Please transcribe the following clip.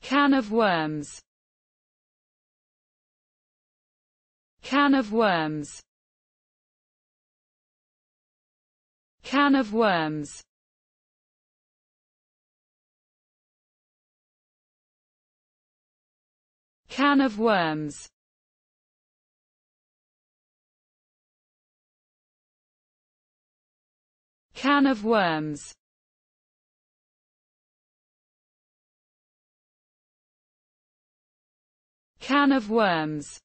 can of worms. Can of worms. Can of worms. Can of worms. Can of worms can of worms